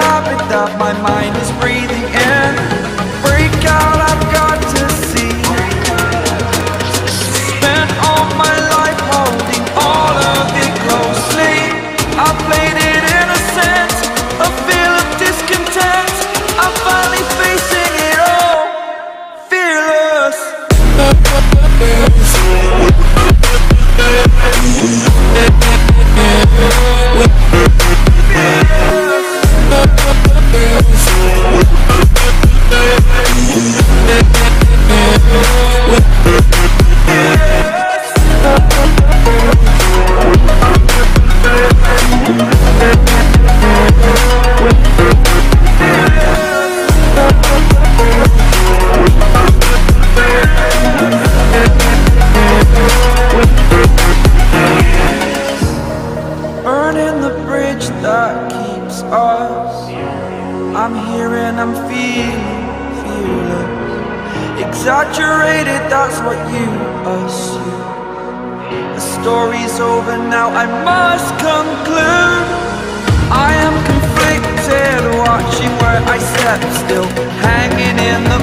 habit that my mind is breathing that keeps us. I'm here and I'm feeling fearless. Exaggerated, that's what you assume. The story's over now, I must conclude. I am conflicted, watching where I step still. Hanging in the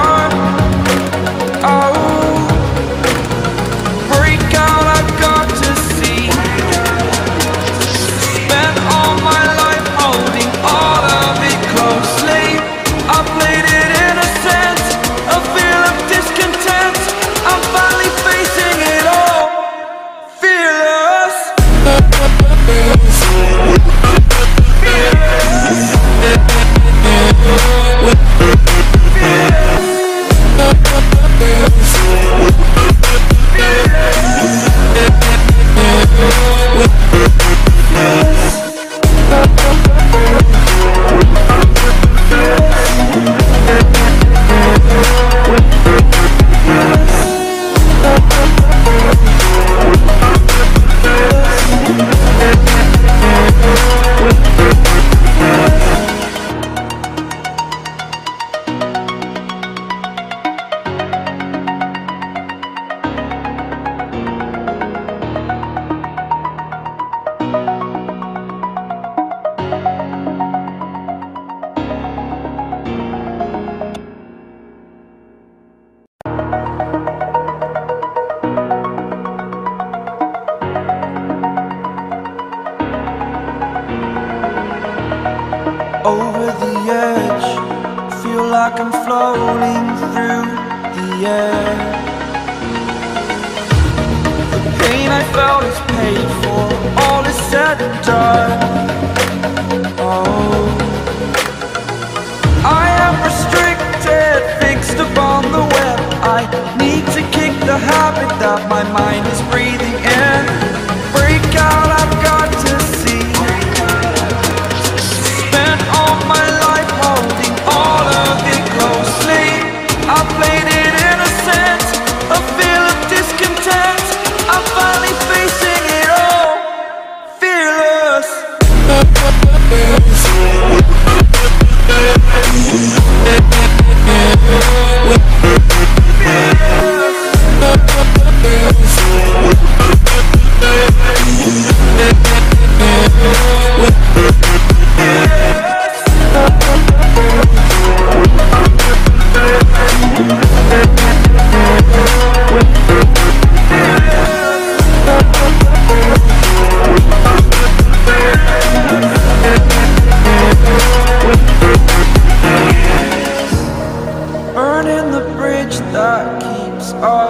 All is said and done.